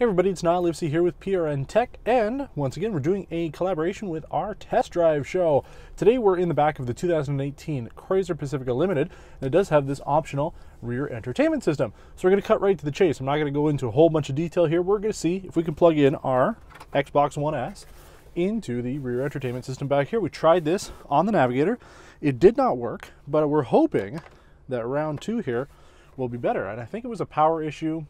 Hey everybody, it's Niall Livesey here with PRN Tech, and once again, we're doing a collaboration with our test drive show. Today, we're in the back of the 2018 Chrysler Pacifica Limited, and it does have this optional rear entertainment system. So we're going to cut right to the chase. I'm not going to go into a whole bunch of detail here. We're going to see if we can plug in our Xbox One S into the rear entertainment system back here. We tried this on the Navigator. It did not work, but we're hoping that round two here will be better. And I think it was a power issue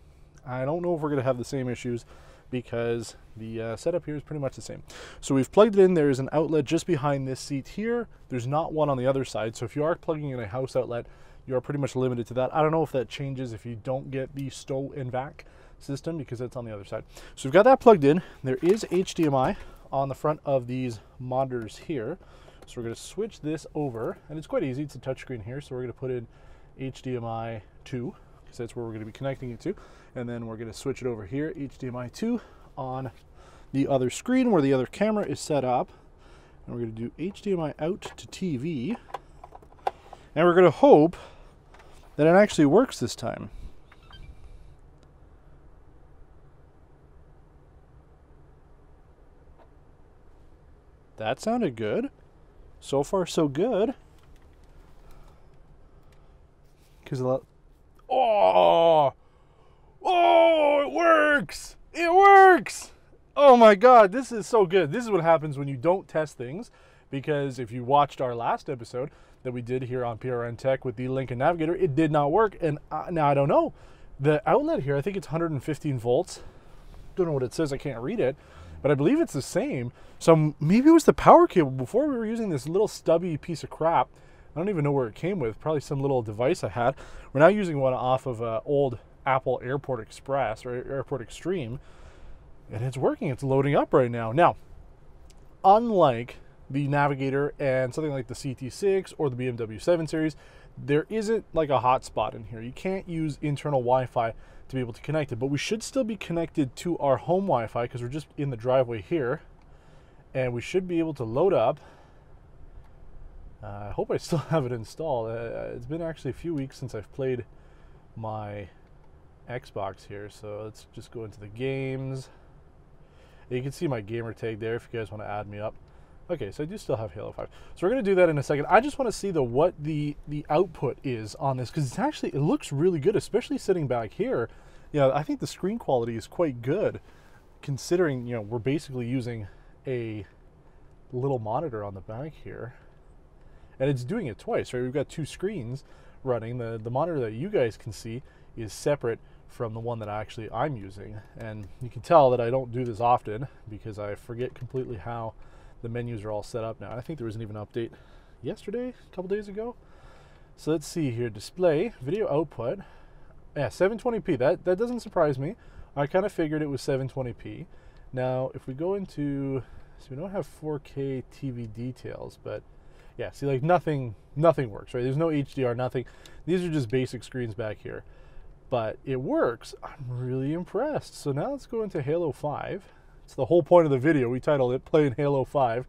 I don't know if we're going to have the same issues because the uh, setup here is pretty much the same. So we've plugged it in. There is an outlet just behind this seat here. There's not one on the other side. So if you are plugging in a house outlet, you are pretty much limited to that. I don't know if that changes if you don't get the stow and vac system because that's on the other side. So we've got that plugged in. There is HDMI on the front of these monitors here. So we're going to switch this over and it's quite easy. It's a touchscreen here. So we're going to put in HDMI 2 because that's where we're going to be connecting it to. And then we're going to switch it over here, HDMI 2 on the other screen where the other camera is set up. And we're going to do HDMI out to TV. And we're going to hope that it actually works this time. That sounded good. So far, so good. Because a lot, Oh, oh, it works. It works. Oh my God, this is so good. This is what happens when you don't test things. Because if you watched our last episode that we did here on PRN Tech with the Lincoln Navigator, it did not work. And uh, now I don't know. The outlet here, I think it's 115 volts. Don't know what it says. I can't read it, but I believe it's the same. So maybe it was the power cable. Before we were using this little stubby piece of crap I don't even know where it came with. Probably some little device I had. We're now using one off of an old Apple Airport Express or Airport Extreme, and it's working. It's loading up right now. Now, unlike the Navigator and something like the CT6 or the BMW 7 Series, there isn't like a hotspot in here. You can't use internal Wi-Fi to be able to connect it, but we should still be connected to our home Wi-Fi because we're just in the driveway here, and we should be able to load up uh, I hope I still have it installed. Uh, uh, it's been actually a few weeks since I've played my Xbox here, so let's just go into the games. You can see my gamer tag there if you guys want to add me up. Okay, so I do still have Halo 5. So we're going to do that in a second. I just want to see the what the the output is on this because it's actually it looks really good, especially sitting back here. Yeah, you know, I think the screen quality is quite good considering, you know, we're basically using a little monitor on the back here and it's doing it twice, right? We've got two screens running. The, the monitor that you guys can see is separate from the one that actually I'm using. And you can tell that I don't do this often because I forget completely how the menus are all set up now. I think there was an even update yesterday, a couple days ago. So let's see here, display, video output. Yeah, 720p, that, that doesn't surprise me. I kind of figured it was 720p. Now, if we go into, so we don't have 4K TV details, but yeah, see, like nothing, nothing works, right? There's no HDR, nothing. These are just basic screens back here, but it works. I'm really impressed. So now let's go into Halo 5. It's the whole point of the video. We titled it "Playing Halo 5"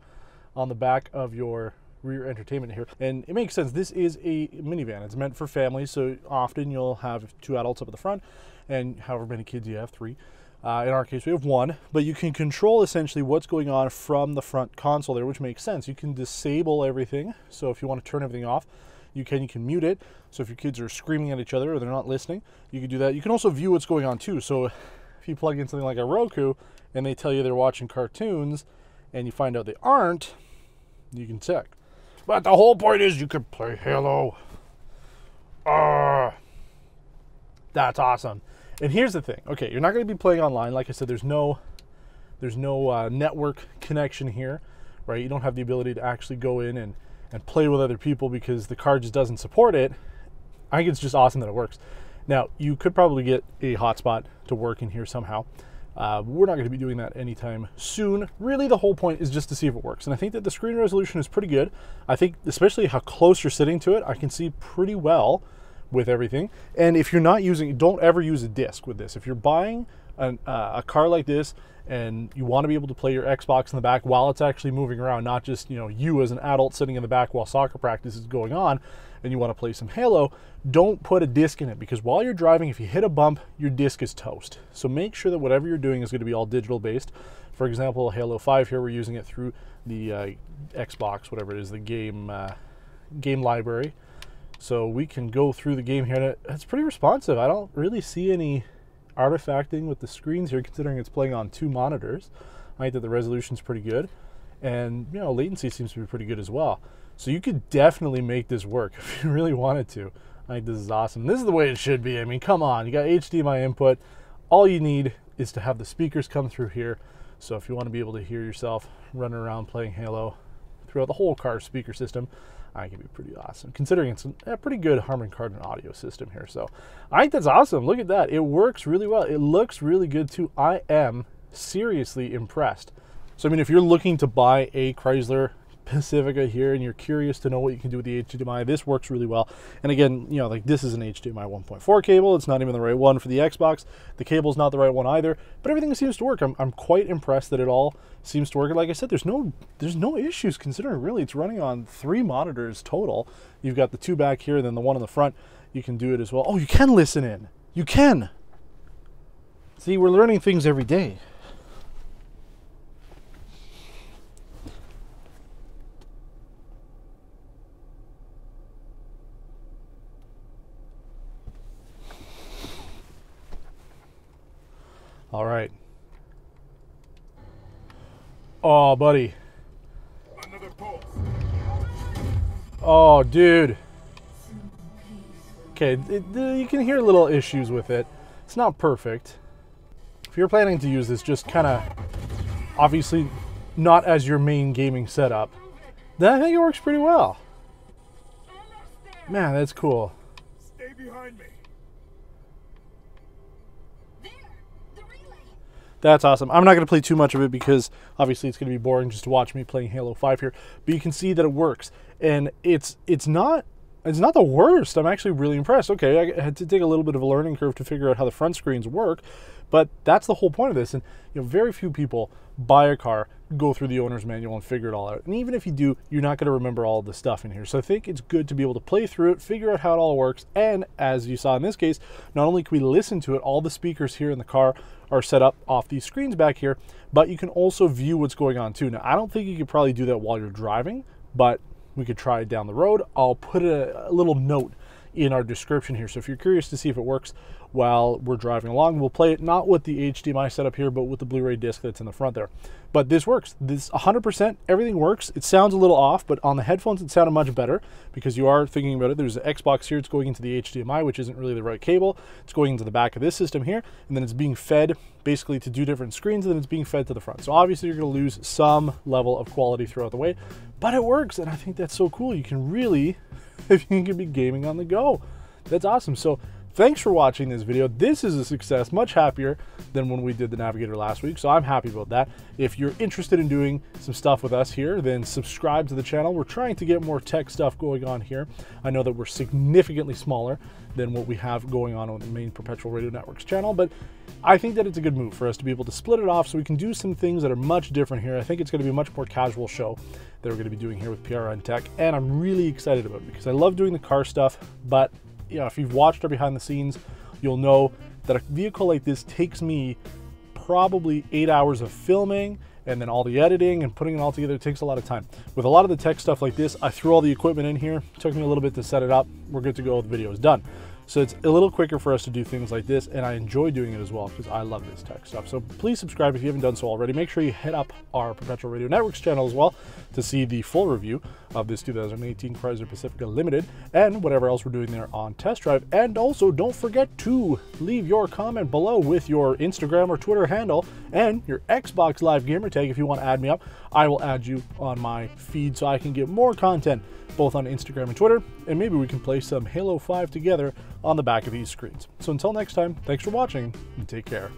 on the back of your rear entertainment here. And it makes sense. This is a minivan. It's meant for families, so often you'll have two adults up at the front, and however many kids you have, three. Uh, in our case, we have one, but you can control essentially what's going on from the front console there, which makes sense. You can disable everything. So if you want to turn everything off, you can. You can mute it. So if your kids are screaming at each other or they're not listening, you can do that. You can also view what's going on too. So if you plug in something like a Roku and they tell you they're watching cartoons and you find out they aren't, you can check. But the whole point is you can play Halo. Ah, uh, that's awesome. And here's the thing. Okay, you're not going to be playing online. Like I said, there's no there's no uh, network connection here, right? You don't have the ability to actually go in and and play with other people because the card just doesn't support it. I think it's just awesome that it works. Now, you could probably get a hotspot to work in here somehow. Uh, we're not going to be doing that anytime soon. Really, the whole point is just to see if it works. And I think that the screen resolution is pretty good. I think, especially how close you're sitting to it, I can see pretty well with everything. And if you're not using, don't ever use a disc with this. If you're buying an, uh, a car like this and you want to be able to play your Xbox in the back while it's actually moving around, not just you know you as an adult sitting in the back while soccer practice is going on, and you want to play some Halo, don't put a disc in it because while you're driving, if you hit a bump, your disc is toast. So make sure that whatever you're doing is going to be all digital based. For example, Halo 5 here, we're using it through the uh, Xbox, whatever it is, the game uh, game library. So we can go through the game here, and it's pretty responsive. I don't really see any artifacting with the screens here, considering it's playing on two monitors. I think that the resolution's pretty good, and you know latency seems to be pretty good as well. So you could definitely make this work if you really wanted to. I think this is awesome. This is the way it should be. I mean, come on, you got HDMI input. All you need is to have the speakers come through here. So if you want to be able to hear yourself running around playing Halo throughout the whole car speaker system, I think it'd be pretty awesome, considering it's a pretty good Harman Kardon audio system here. So I think that's awesome. Look at that. It works really well. It looks really good too. I am seriously impressed. So, I mean, if you're looking to buy a Chrysler Pacifica here and you're curious to know what you can do with the HDMI, this works really well. And again, you know, like this is an HDMI 1.4 cable. It's not even the right one for the Xbox. The cable's not the right one either, but everything seems to work. I'm, I'm quite impressed that it all seems to work. Like I said, there's no there's no issues considering really it's running on three monitors total. You've got the two back here, then the one in the front. You can do it as well. Oh, you can listen in. You can. See, we're learning things every day. All right. Oh, buddy. Oh, dude. Okay, it, you can hear little issues with it. It's not perfect. If you're planning to use this, just kind of, obviously, not as your main gaming setup, then I think it works pretty well. Man, that's cool. Stay behind me. That's awesome. I'm not going to play too much of it because obviously it's going to be boring just to watch me playing Halo 5 here. But you can see that it works, and it's it's not it's not the worst. I'm actually really impressed. Okay, I had to take a little bit of a learning curve to figure out how the front screens work, but that's the whole point of this. And you know, very few people buy a car, go through the owner's manual and figure it all out. And even if you do, you're not going to remember all the stuff in here. So I think it's good to be able to play through it, figure out how it all works. And as you saw in this case, not only can we listen to it, all the speakers here in the car are set up off these screens back here, but you can also view what's going on too. Now, I don't think you could probably do that while you're driving, but we could try it down the road. I'll put a, a little note in our description here. So if you're curious to see if it works while we're driving along, we'll play it not with the HDMI setup here, but with the Blu-ray disc that's in the front there. But this works. This 100%, everything works. It sounds a little off, but on the headphones it sounded much better because you are thinking about it. There's an Xbox here, it's going into the HDMI, which isn't really the right cable. It's going into the back of this system here, and then it's being fed basically to do different screens, and then it's being fed to the front. So obviously you're gonna lose some level of quality throughout the way, but it works, and I think that's so cool. You can really if you can be gaming on the go. That's awesome. So thanks for watching this video. This is a success, much happier than when we did the Navigator last week, so I'm happy about that. If you're interested in doing some stuff with us here, then subscribe to the channel. We're trying to get more tech stuff going on here. I know that we're significantly smaller than what we have going on on the main Perpetual Radio Networks channel, but I think that it's a good move for us to be able to split it off so we can do some things that are much different here. I think it's going to be a much more casual show that we're going to be doing here with PRN Tech, and I'm really excited about it because I love doing the car stuff, but you know, if you've watched our behind the scenes, you'll know that a vehicle like this takes me probably eight hours of filming and then all the editing and putting it all together takes a lot of time. With a lot of the tech stuff like this, I threw all the equipment in here. It took me a little bit to set it up. We're good to go. The video is done. So it's a little quicker for us to do things like this, and I enjoy doing it as well because I love this tech stuff. So please subscribe if you haven't done so already. Make sure you hit up our Perpetual Radio Networks channel as well to see the full review of this 2018 Chrysler Pacifica Limited and whatever else we're doing there on test drive. And also, don't forget to leave your comment below with your Instagram or Twitter handle and your Xbox Live gamer tag if you want to add me up. I will add you on my feed so I can get more content both on Instagram and Twitter, and maybe we can play some Halo 5 together on the back of these screens. So until next time, thanks for watching, and take care.